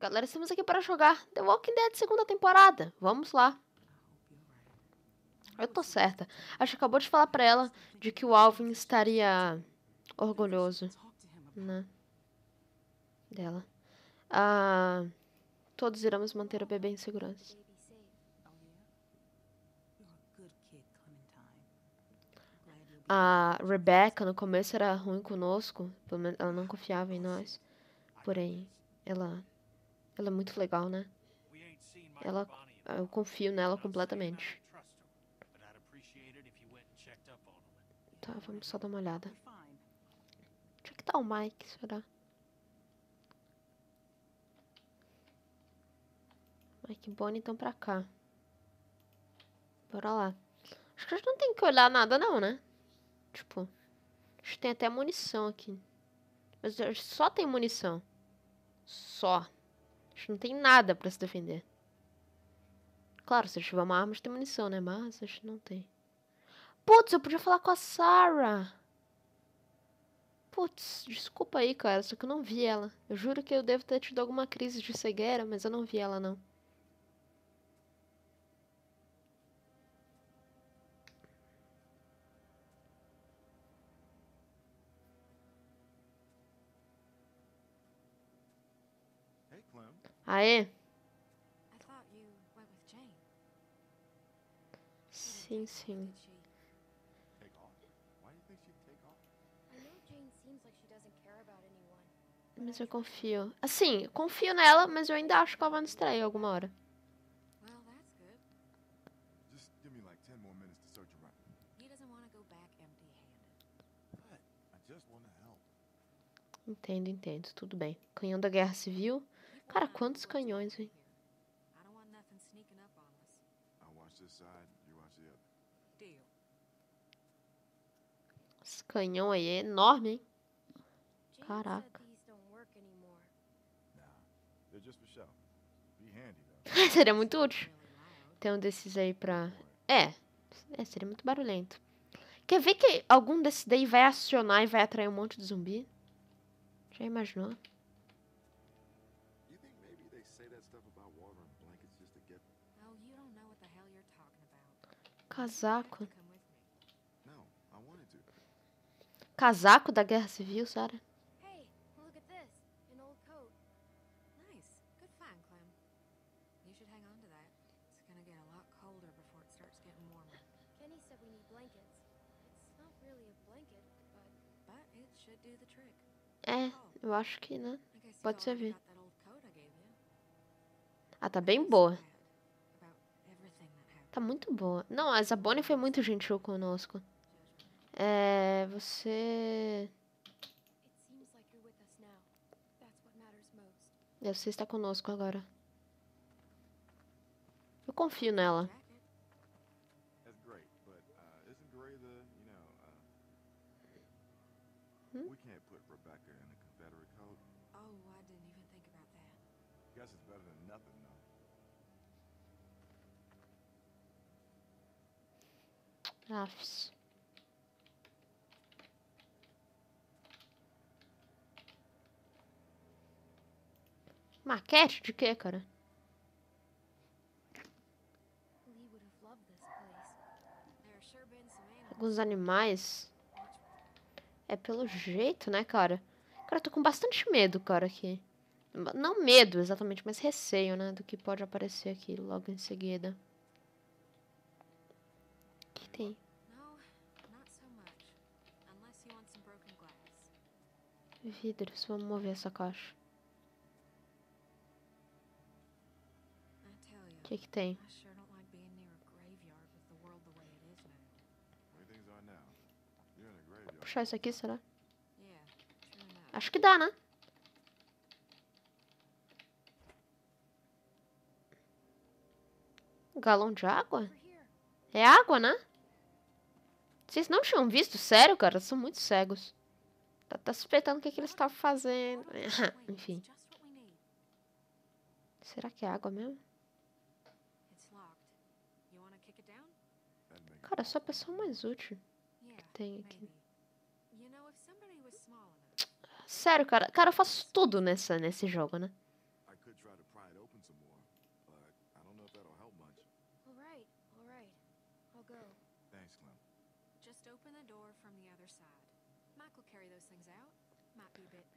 Galera, estamos aqui para jogar The Walking Dead segunda temporada. Vamos lá. Eu tô certa. Acho que acabou de falar pra ela de que o Alvin estaria orgulhoso, né? Dela. Ah, todos iremos manter o bebê em segurança. A Rebecca no começo era ruim conosco, ela não confiava em nós. Porém, ela ela é muito legal, né? Ela eu confio nela completamente. Tá, vamos só dar uma olhada. Onde é que tá o Mike, será? Mike e Bonnie estão pra cá. Bora lá. Acho que a gente não tem que olhar nada não, né? Tipo, a gente tem até munição aqui. Mas só tem munição. Só. Gente não tem nada pra se defender. Claro, se tiver uma arma, a gente tem munição, né? Mas a gente não tem. Putz, eu podia falar com a Sarah. Putz, desculpa aí, cara, só que eu não vi ela. Eu juro que eu devo ter tido alguma crise de cegueira, mas eu não vi ela, não. Aê? Sim, sim. Mas eu confio. Assim, confio nela, mas eu ainda acho que ela vai nos trair alguma hora. Entendo, entendo. Tudo bem. Canhão da Guerra Civil. Cara, quantos canhões, hein? Esse canhão aí é enorme, hein? Caraca. seria muito útil. Tem um desses aí pra... É, é, seria muito barulhento. Quer ver que algum desses daí vai acionar e vai atrair um monte de zumbi? Já imaginou? Casaco. Casaco da Guerra Civil, Sarah? É, eu acho que, né? Pode servir. Ah, tá bem boa. Tá muito boa. Não, a Zabone foi muito gentil conosco. É, você... É, você está conosco agora. Eu confio nela. Afs. Maquete de quê, cara? Alguns animais. É pelo jeito, né, cara? Cara, eu tô com bastante medo, cara, aqui. Não medo, exatamente, mas receio, né? Do que pode aparecer aqui logo em seguida. Tem? Vidros, vamos mover essa caixa. O que que tem? Vou puxar isso aqui, será? Acho que dá, né? Galão de água? É água, né? Vocês não tinham visto? Sério, cara? São muito cegos. Tá, tá suspeitando o que, que eles estavam fazendo. Enfim. Será que é água mesmo? Cara, sou a pessoa mais útil que tem aqui. Sério, cara. Cara, eu faço tudo nessa, nesse jogo, né?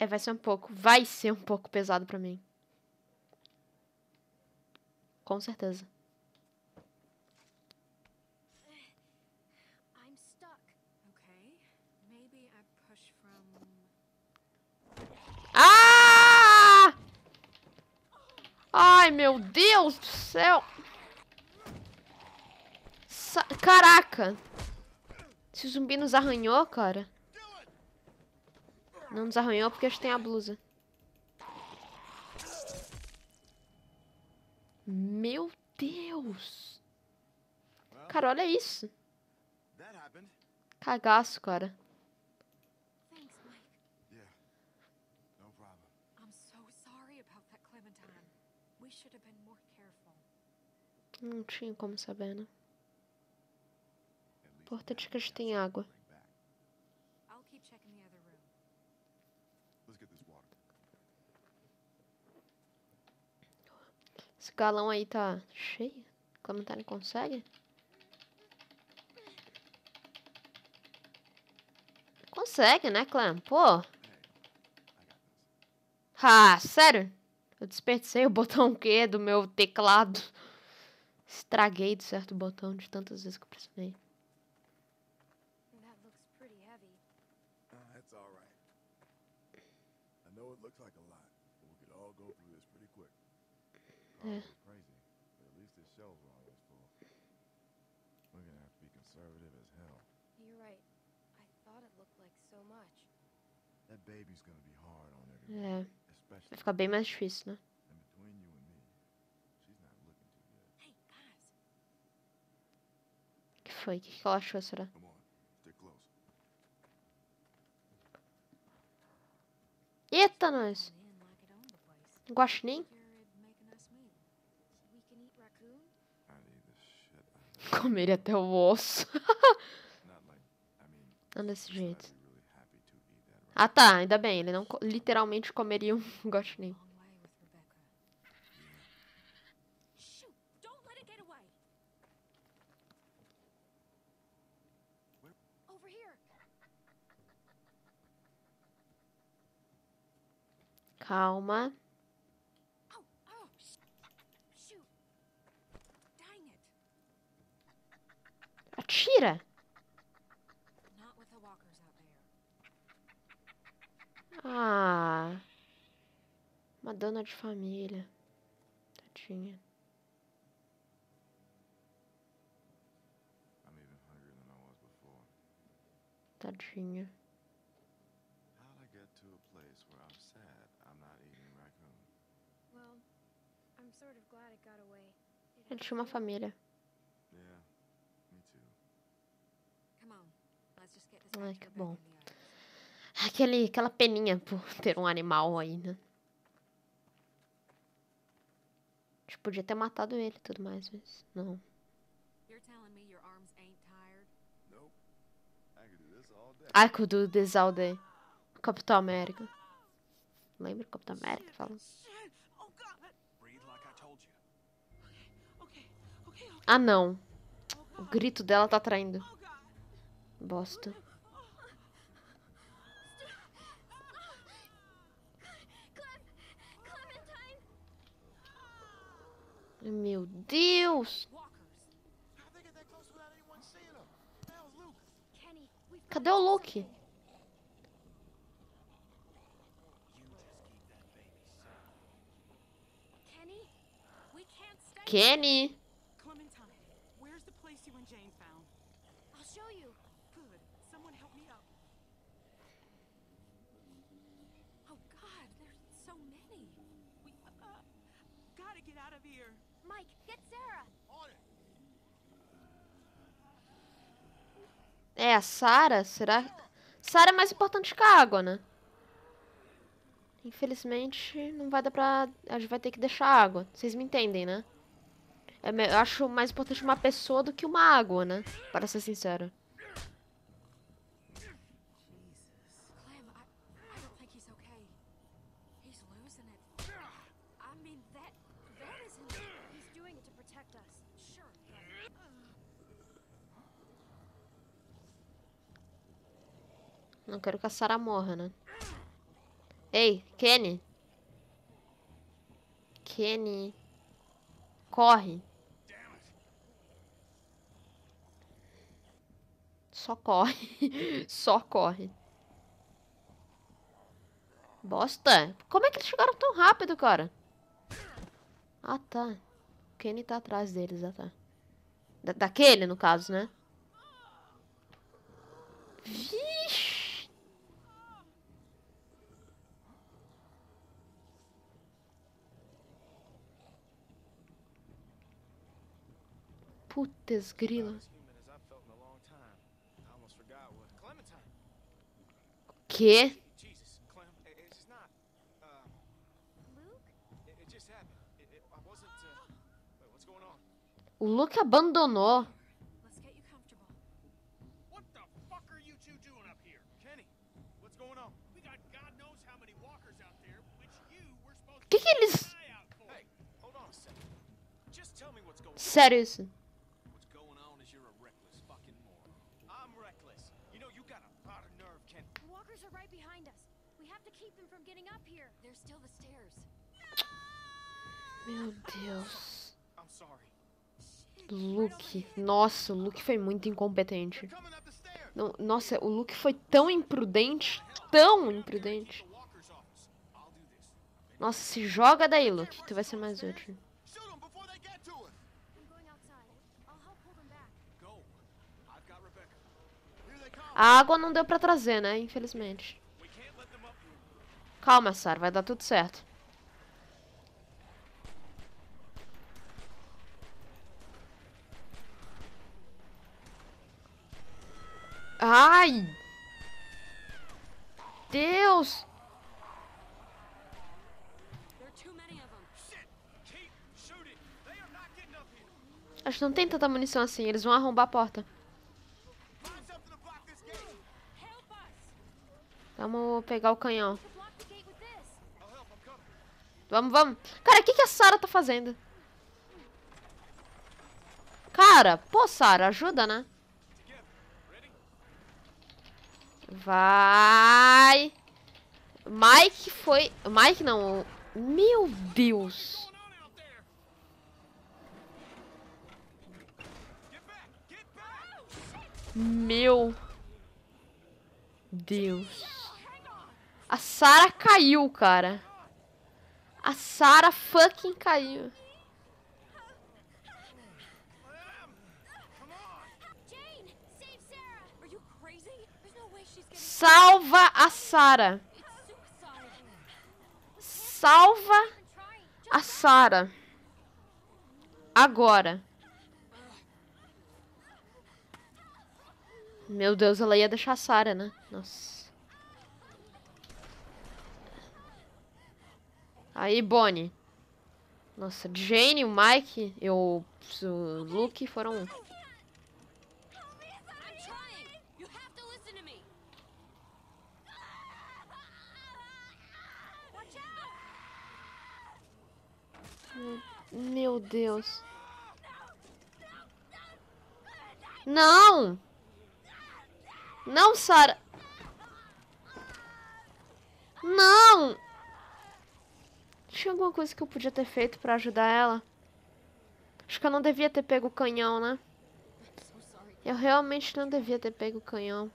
É, vai ser um pouco. Vai ser um pouco pesado pra mim. Com certeza. Ah! Ai, meu Deus do céu! Sa- Caraca! Se o zumbi nos arranhou, cara. Não nos arranhou porque a gente tem a blusa. Meu Deus! Cara, olha isso. Cagaço, cara. Não tinha como saber, né? Importante now que a gente tem água. Esse galão aí tá cheio? Clementine consegue? Consegue, né, Clem? Pô. Ah, sério? Eu desperdicei o botão Q do meu teclado. Estraguei de certo botão de tantas vezes que eu pressionei. É, especially vai ficar bem mais difícil, né? and between you and me. She's not looking too good. Hey, guys. O que foi? O que que ela achou, será? Come on, stick close. Eita, nós! Guaxinim? Comeria até o osso. Não desse jeito. Ah tá, ainda bem. Ele não literalmente comeria um guaxinim. Long way with Rebecca. Shoot! Don't let it get away. Over here! Calma. Oh, oh! sh- Shoot! Dang it! Atira! Not with the walkers out there. Ah. Uma dona de família. Tadinha. I'm even hungrier than I was before. Tadinha. How'd I get to a place where I'm sad I'm not eating raccoon? Well, I'm sort of glad it got away. It Ele tinha uma família. Yeah, me too. Come on. Let's just get this Ai, que bom. Aquele, aquela peninha por ter um animal aí, né? A gente podia ter matado ele e tudo mais, mas não. I could do this all day. Ai, com o do This All Day. Capitão América. Lembra o Capitão América? Fala. Oh. Ah, não. Oh O grito dela tá traindo. Bosta. Meu Deus! Walkers! How they get that close without anyone seeing them? The hell's Luke? Kenny, we've got Cadê o Luke? You just keep that baby safe. Kenny? We can't stay Kenny! Clementine, where's the place you and Jane found? I'll show you. Good. Someone help me up. Oh God, there's so many. We uh, gotta get out of here. Mike, get Sarah! On it! É, a Sarah, será? Sarah é mais importante que a água, né? Infelizmente, não vai dar pra. A gente vai ter que deixar a água. Vocês me entendem, né? É eu acho mais importante uma pessoa do que uma água, né? Para ser sincero. Jesus. Clem, I, I don't think he's okay. He's losing it. I mean, that, that isn't. He's doing it to protect us. Sure. Não quero que a Sarah morra, né? Ei, Kenny. Kenny. Corre. Só corre. Só corre. Bosta. Como é que eles chegaram tão rápido, cara? Ah, tá. O Kenny tá atrás deles, ah, tá. Da- daquele, no caso, né? Vixe. Putz, grila. As human as I've felt in a long time. I almost forgot what. Clementine! Que? Jesus, Clem, it, it's not. Uh, Luke? it, it just happened. It, it, I wasn't. Uh, wait, what's going on? O Luke abandonou. Let's get you comfortable. What the fuck are you two doing up here? Kenny, what's going on? We got God knows how many walkers out there, which you were supposed Que que eles... to eye out for. Hey, hold on a second. Just tell me what's going on. Sério isso? What's going on is you're a reckless fucking moron. I'm reckless. You know, you got a lot of nerve, Kenny. The walkers are right behind us. We have to keep them from getting up here. There's still the stairs. Meu Deus. Luke. Nossa, o Luke foi muito incompetente. Não, nossa, o Luke foi tão imprudente. Tão imprudente. Nossa, se joga daí, Luke. Tu vai ser mais útil. A água não deu pra trazer, né? Infelizmente. Calma, Sarah. Vai dar tudo certo. Ai! Deus! Acho que não tem tanta munição assim. Eles vão arrombar a porta. Vamos pegar o canhão. We could block the gate with this. I'll help. I'm coming. Vamos, vamos. Cara, o que, que a Sarah tá fazendo? Cara, pô, Sarah, ajuda, né? Vai. Mike foi. Mike não. Meu Deus. Meu Deus. A Sarah caiu, cara. A Sarah fucking caiu. Salva a suicide. Salva a Sarah. Agora. Meu Deus, ela ia deixar a Sarah, né? Nossa. Aí, Bonnie. Nossa, Jane, o Mike e o, Luke foram. Meu Deus. Não! Não, Sara! Não! Tinha alguma coisa que eu podia ter feito pra ajudar ela? Acho que eu não devia ter pego o canhão, né? Eu realmente não devia ter pego o canhão.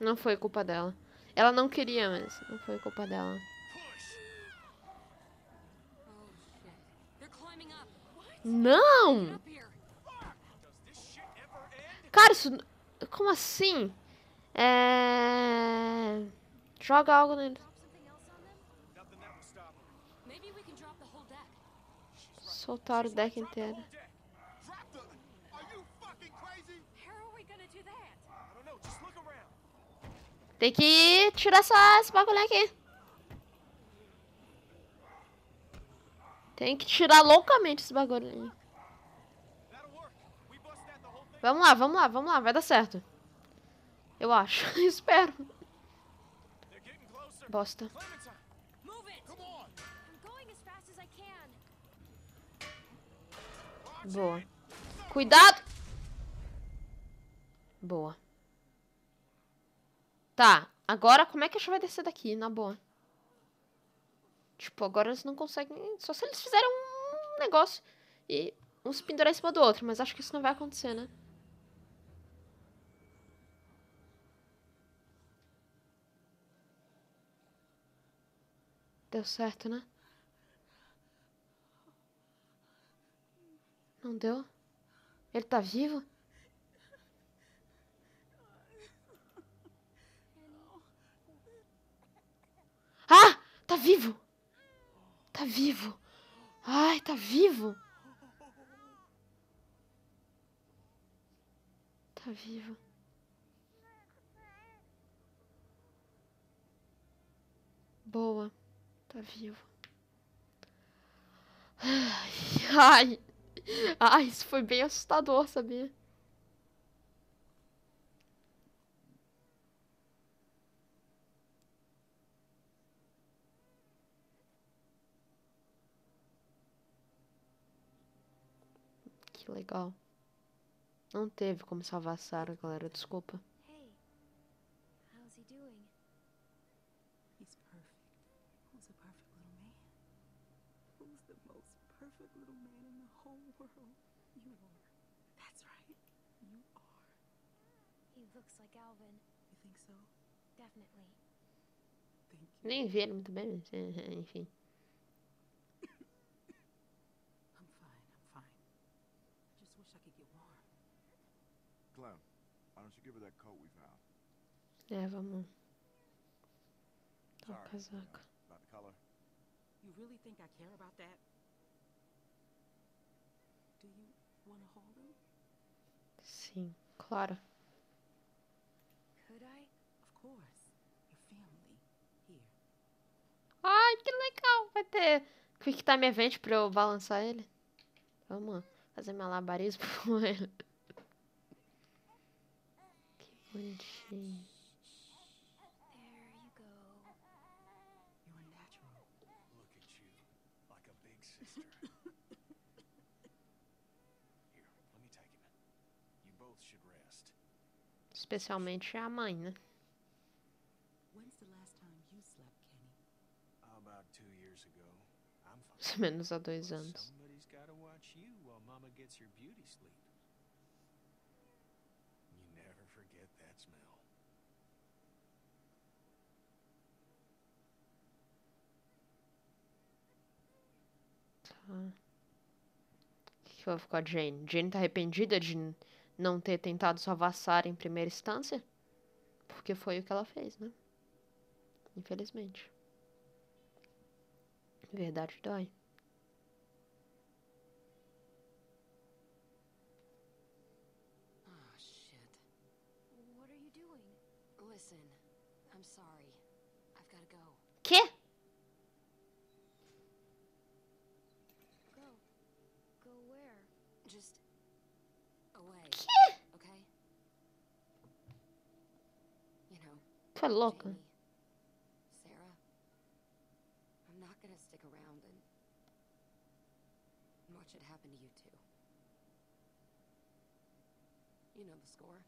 Não foi culpa dela. Ela não queria, mas não foi culpa dela. Oh? Não! Cara, isso. Como assim? É. Joga algo nele. Soltar o deck inteiro. Tem que tirar essa, esse bagulho aqui. Tem que tirar loucamente esse bagulho. Vamos lá, vamos lá, vamos lá. Vai dar certo. Eu acho. Espero. Bosta. Boa. Cuidado! Boa. Tá, agora como é que a gente vai descer daqui, na boa? Tipo, agora eles não conseguem. Só se eles fizerem um negócio e se pendurar em cima do outro, mas acho que isso não vai acontecer, né? Deu certo, né? Não deu? Ele tá vivo? Ah! Tá vivo! Tá vivo! Ai, tá vivo! Tá vivo. Boa. Tá vivo. Ai, ai. Isso foi bem assustador, sabia? Que legal. Não teve como salvar a Sarah, galera. Desculpa. Looks like Alvin. You think so? Definitely. Thank you. Nem vi ele muito bem, mas eh, enfim. I'm fine. I'm fine. I just wish I could get warm. Clem, why don't you give her that coat we found? É, vamos. Dar o Sorry. casaco. About the color? You really think I care about that? Do you want to hold him? Sim, claro. Could I? Of course. Your family. Here. Ai, que legal! Vai ter Quick Time Event pra eu balançar ele. Vamos fazer malabarismo com ele. Que bonitinho. There you go. You're a natural. Look at you, like a big sister. Here, let me take him. You both should rest. Especialmente a mãe, né? When's the last time you slept, Kenny? How about two years ago? I'm fine. Mais ou menos há dois anos. Somebody's gotta watch you while Mama gets your beauty sleep. You never forget that smell. Tá. O que, que houve com a Jane? Jane tá arrependida de não ter tentado salvar Sarah em primeira instância? Porque foi o que ela fez, né? Infelizmente. Verdade dói. Go. Quê? Go. Go where? Just away. Okay? You know, Tu é louca? Jamie, Sarah, I'm not gonna stick around and and watch it happen to you too. You know the score.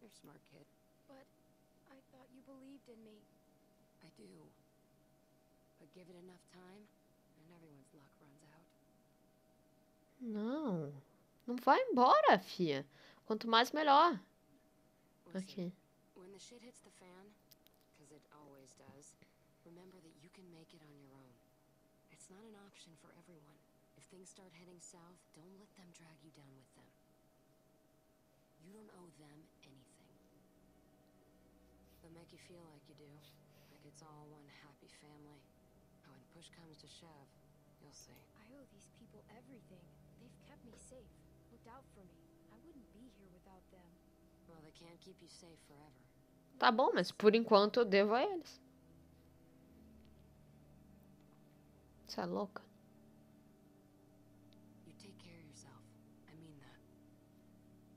You're a smart kid. But I thought you believed in me. I do. But give it enough time, and everyone's luck runs out. Não. Não vai embora, fia. Quanto mais, melhor. When the shit hits the fan, because it always does, remember that you can make it on your own. It's not an option for everyone. If things start heading south, don't let them drag you down with them. You don't owe them anything. They'll make you feel like you do, like it's all one happy family. But when push comes to shove, you'll see. I owe these people everything. They've kept me safe, looked out for me. I wouldn't be here without them. Well, they can't keep you safe forever. Tá bom, mas por enquanto eu devo a eles. Você é louca?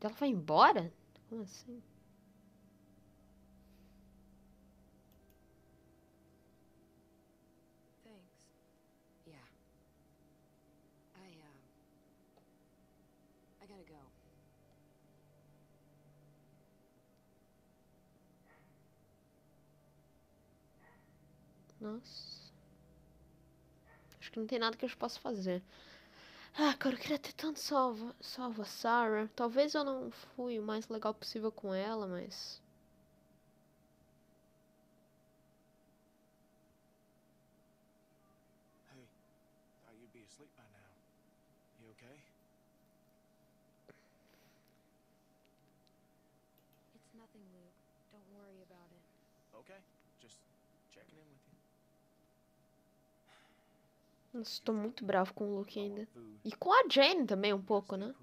Ela vai embora? Como assim? Thanks. Yeah. I, uh, Nossa. Acho que não tem nada que eu possa fazer. Ah, cara, eu queria ter tanto salva, salva Sarah. Talvez eu não fui o mais legal possível com ela, mas. Hey, thought you'd be asleep by now. You okay? It's nothing, Luke. Don't worry about it. Okay, just checking in with you. Nossa, tô muito bravo com o Luke ainda. E com a Jane também, um pouco, né?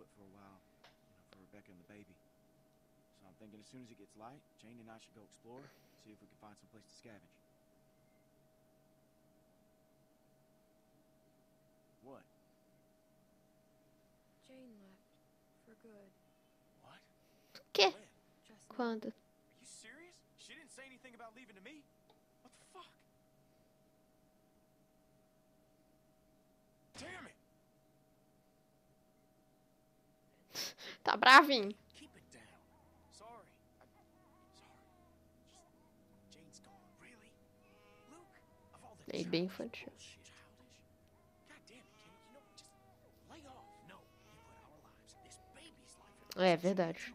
thinking as soon as it gets light, Jane and I should go explore, see if we can find some place to scavenge. What? Jane left. For good. What? Que? Quando? Are you serious? She didn't say anything about leaving to me? What the fuck? Damn it! Tá bravinho. Keep it down. Sorry. I, sorry. Just Jane's gone. Really? Luke, of all the É bem childish infantil. bullshit. Childish. God damn it, Kenny. You know what? Just lay off. No, you put our lives, this baby's life. At É verdade.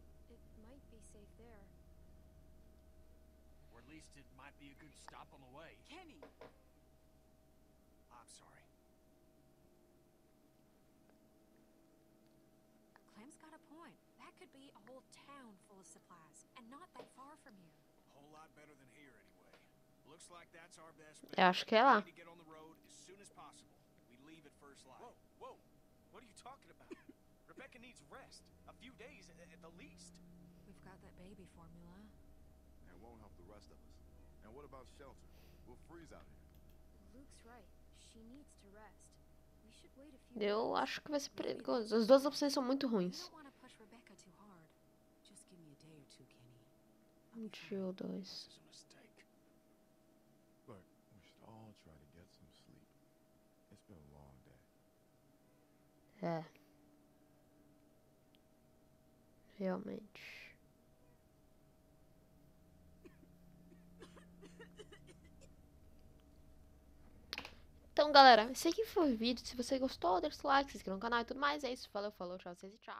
It might be safe there. Or at least it might be a good stop on the way. Kenny! I'm sorry. Clem's got a point. That could be a whole town full of supplies, and not that far from here. Whole lot better than here, anyway. Looks like that's our best bet. Acho que é lá. We need to get on the road as soon as possible. We leave at first light. Whoa, whoa! What are you talking about? Rebecca needs rest. A few days at, the least. We've got that baby formula. And won't help the rest of us. And what about shelter? We'll freeze out here. Luke's right. She needs to rest. We should wait a few Eu acho que vai ser perigoso. As duas opções são muito ruins. don't want to push Rebecca too hard. Just give me a day or two, Kenny. Um dia ou dois. This is a mistake. Look, we should all try to get some sleep. It's been a long day. É. Realmente. Então, galera, esse aqui foi o vídeo. Se você gostou, deixa o like, se inscreva no canal e tudo mais. É isso. Valeu, falou, tchau, vocês e tchau.